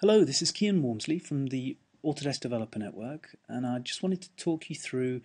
Hello, this is Kean Walmsley from the Autodesk Developer Network, and I just wanted to talk you through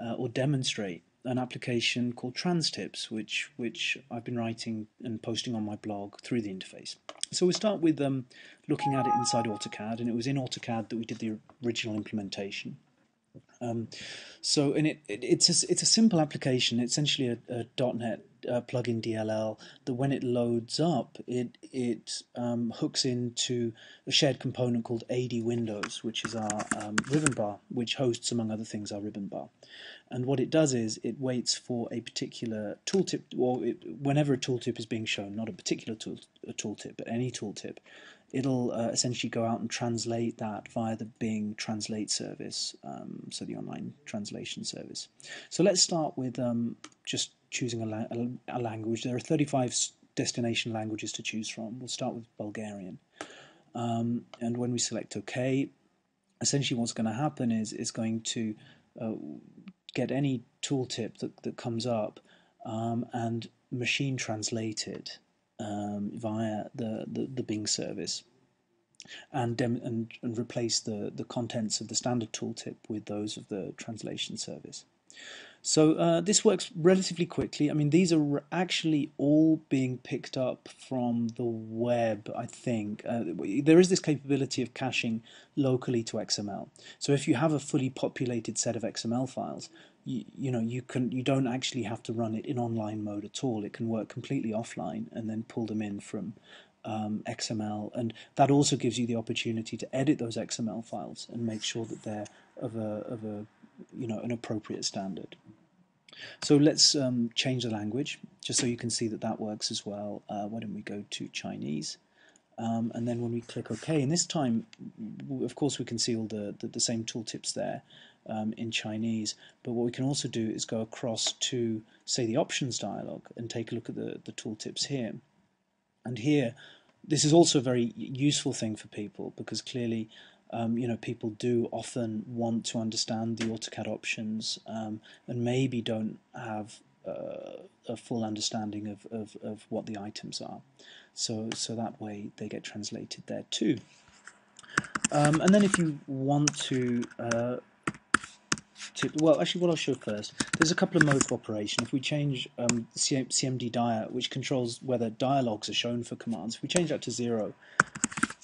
uh, or demonstrate an application called TransTips, which which I've been writing and posting on my blog through the interface. So we start with um, looking at it inside AutoCAD, and it was in AutoCAD that we did the original implementation. Um, so, and it, it, it's a, it's a simple application. It's essentially a, a .NET uh, plugin DLL that when it loads up, it it um, hooks into a shared component called AD Windows, which is our um, ribbon bar, which hosts, among other things, our ribbon bar. And what it does is it waits for a particular tooltip, or it, whenever a tooltip is being shown, not a particular tool, a tooltip, but any tooltip, it'll uh, essentially go out and translate that via the Bing Translate service, um, so the online translation service. So let's start with um, just choosing a, la a, language. There are 35 destination languages to choose from. We'll start with Bulgarian. Um, and when we select OK, essentially what's going to happen is it's going to uh, get any tooltip that, that comes up um, and machine translate it um, via the, the, the, Bing service and, and, and replace the, the contents of the standard tooltip with those of the translation service. So uh, this works relatively quickly. I mean, these are actually all being picked up from the web, I think. Uh, there is this capability of caching locally to XML. So if you have a fully populated set of XML files, you, you know you can you don't actually have to run it in online mode at all. It can work completely offline and then pull them in from um, XML, and that also gives you the opportunity to edit those XML files and make sure that they're of a of a you know an appropriate standard. So let's um, change the language just so you can see that that works as well. Uh, why don't we go to Chinese? Um, and then when we click OK, and this time, of course, we can see all the, the, the same tooltips there um, in Chinese. But what we can also do is go across to, say, the options dialog and take a look at the, the tooltips here. And here, this is also a very useful thing for people because clearly um, you know, people do often want to understand the AutoCAD options um, and maybe don't have uh, a full understanding of, of, of what the items are. So, so that way they get translated there too. Um, and then if you want to, uh, to, well, actually what I'll show first, there's a couple of modes of operation. If we change um, CMD dia, which controls whether dialogues are shown for commands, if we change that to zero,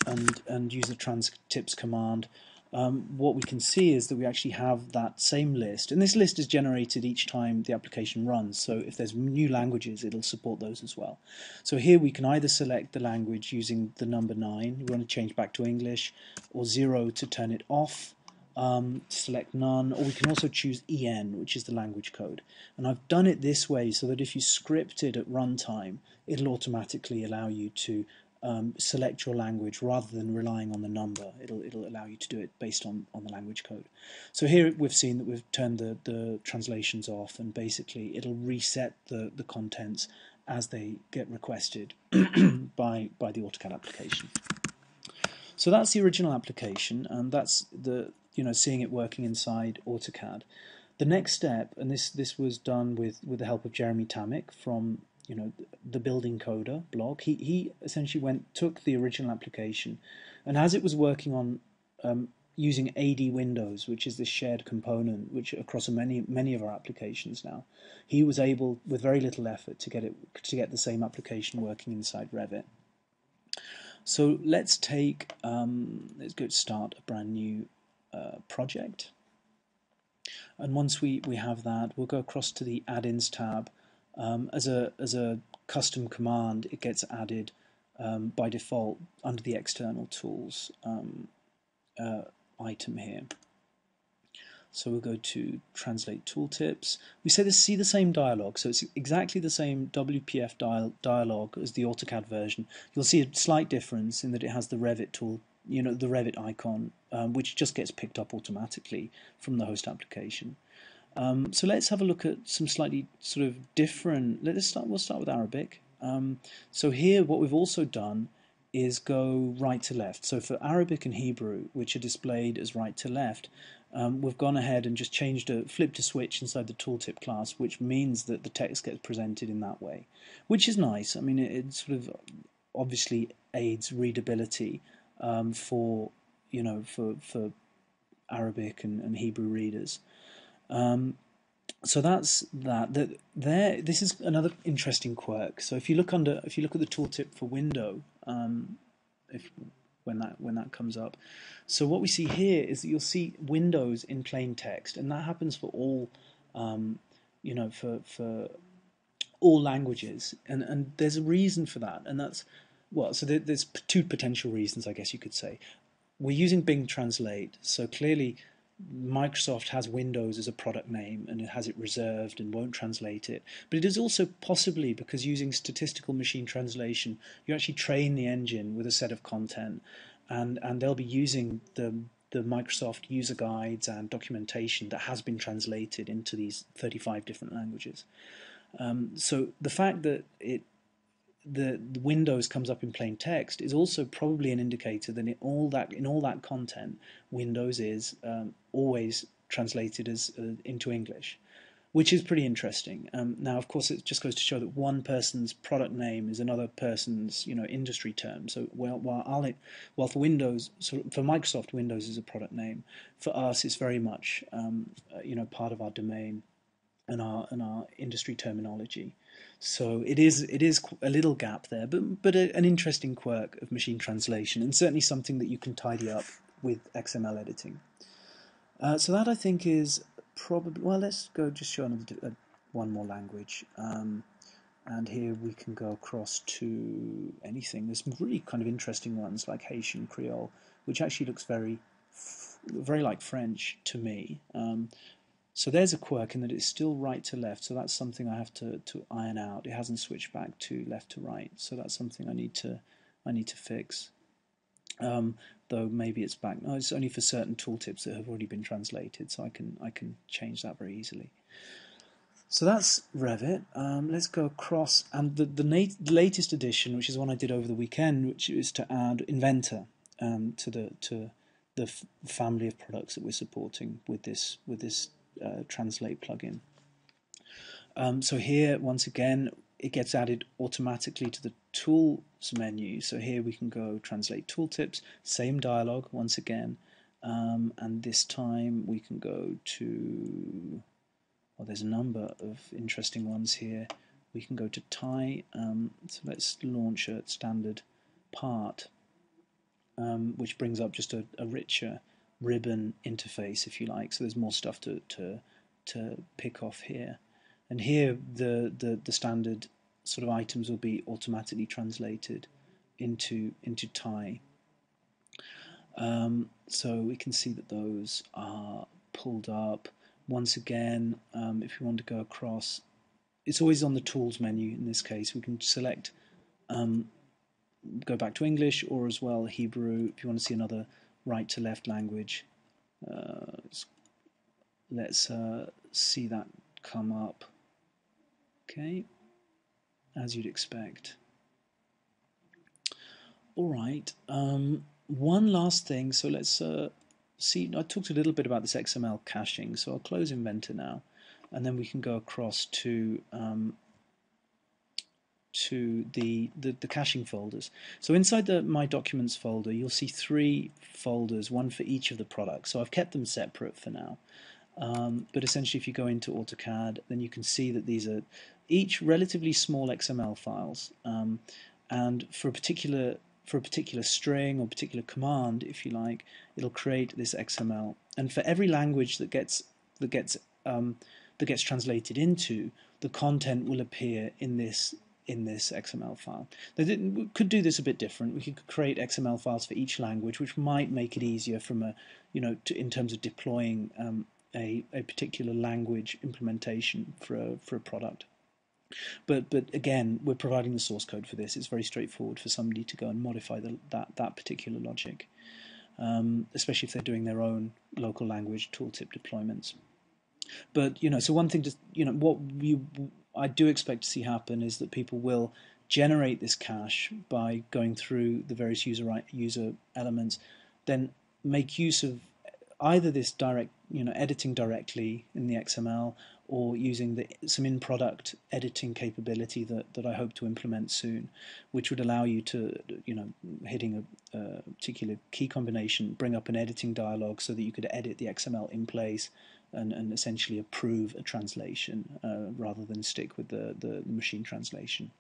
and, and use the trans tips command, um, what we can see is that we actually have that same list. And this list is generated each time the application runs. So if there's new languages, it'll support those as well. So here we can either select the language using the number 9, we want to change back to English, or 0 to turn it off, um, select none, or we can also choose EN, which is the language code. And I've done it this way so that if you script it at runtime, it'll automatically allow you to um, select your language rather than relying on the number. It'll it'll allow you to do it based on, on the language code. So here we've seen that we've turned the, the translations off and basically it'll reset the, the contents as they get requested by by the AutoCAD application. So that's the original application and that's the you know seeing it working inside AutoCAD. The next step, and this this was done with, with the help of Jeremy Tammik from you know the building coder blog. He he essentially went took the original application, and as it was working on um, using AD Windows, which is this shared component, which across many many of our applications now, he was able with very little effort to get it to get the same application working inside Revit. So let's take um, let's go start a brand new uh, project. And once we, we have that, we'll go across to the add-ins tab um, as a as a custom command, it gets added um, by default under the external tools um, uh, item here. So we'll go to translate tooltips. We say this, see the same dialog, so it's exactly the same WPF dial, dialog as the AutoCAD version. You'll see a slight difference in that it has the Revit tool, you know, the Revit icon, um, which just gets picked up automatically from the host application. Um, so let's have a look at some slightly sort of different. Let's start. We'll start with Arabic. Um, so here, what we've also done is go right to left. So for Arabic and Hebrew, which are displayed as right to left, um, we've gone ahead and just changed a flipped a switch inside the tooltip class, which means that the text gets presented in that way, which is nice. I mean, it, it sort of obviously aids readability um, for you know for for Arabic and, and Hebrew readers. Um, so that's that. That there. This is another interesting quirk. So if you look under, if you look at the tooltip for window, um, if when that when that comes up, so what we see here is that you'll see windows in plain text, and that happens for all, um, you know, for for all languages, and and there's a reason for that, and that's well, so there, there's two potential reasons, I guess you could say. We're using Bing Translate, so clearly Microsoft has Windows as a product name and it has it reserved and won't translate it. But it is also possibly because using statistical machine translation, you actually train the engine with a set of content, and and they'll be using the the Microsoft user guides and documentation that has been translated into these 35 different languages. Um, so the fact that it the, the, Windows comes up in plain text is also probably an indicator that in all that in all that content, Windows is um, always translated as uh, into English, which is pretty interesting. Um, now, of course, it just goes to show that one person's product name is another person's you know industry term. So while while, while for Windows, so for Microsoft, Windows is a product name. For us, it's very much um, uh, you know part of our domain and our and our industry terminology. So it is it is a little gap there, but but a, an interesting quirk of machine translation, and certainly something that you can tidy up with XML editing. Uh, so that I think is probably well. Let's go just show another uh, one more language, um, and here we can go across to anything. There's really kind of interesting ones like Haitian Creole, which actually looks very very like French to me. Um, so there's a quirk in that it's still right to left, so that's something I have to, to iron out. It hasn't switched back to left to right, so that's something I need to I need to fix. Um, though maybe it's back. No, it's only for certain tooltips that have already been translated, so I can I can change that very easily. So that's Revit. Um, let's go across, and the the, nat- the, latest edition, which is one I did over the weekend, which is to add Inventor um, to the to the f- family of products that we're supporting with this with this uh, translate plugin. Um, so here, once again, it gets added automatically to the tools menu. So here we can go translate tooltips, same dialog once again, um, and this time we can go to, well, there's a number of interesting ones here. We can go to Thai, um, so let's launch a standard part, um, which brings up just a, a richer ribbon interface, if you like. So there's more stuff to to to pick off here. And here the, the, the standard sort of items will be automatically translated into into Thai. Um, so we can see that those are pulled up. Once again, um, if you want to go across, it's always on the tools menu in this case. We can select um, go back to English or as well Hebrew if you want to see another right to left language. Uh, let's uh, see that come up. Okay, as you'd expect. All right. Um, one last thing. So let's uh, see. I talked a little bit about this XML caching. So I'll close Inventor now, and then we can go across to um, to the, the, the, caching folders. So inside the My Documents folder, you'll see three folders, one for each of the products. So I've kept them separate for now. Um, but essentially, if you go into AutoCAD, then you can see that these are each relatively small XML files. Um, and for a particular for a particular string or particular command, if you like, it'll create this XML. And for every language that gets that gets um, that gets translated into, the content will appear in this in this XML file. we could do this a bit different. We could create XML files for each language, which might make it easier from a, you know, to, in terms of deploying um, a, a particular language implementation for a, for a product. But but again, we're providing the source code for this. It's very straightforward for somebody to go and modify the, that that particular logic, um, especially if they're doing their own local language tooltip deployments. But you know, so one thing, just you know, what you I do expect to see happen is that people will generate this cache by going through the various user user elements, then make use of either this direct, you know, editing directly in the XML or using the, some in-product editing capability that, that I hope to implement soon, which would allow you to, you know, hitting a, a particular key combination, bring up an editing dialog so that you could edit the XML in place and, and essentially approve a translation uh, rather than stick with the, the machine translation.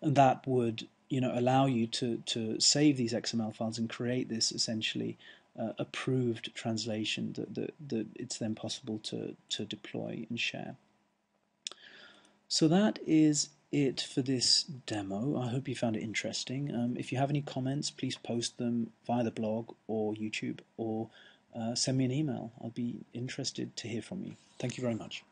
And that would you know allow you to to save these XML files and create this essentially uh, approved translation that, that, that it's then possible to, to deploy and share. So that is it for this demo. I hope you found it interesting. Um, if you have any comments, please post them via the blog or YouTube or uh, send me an email. I'll be interested to hear from you. Thank you very much.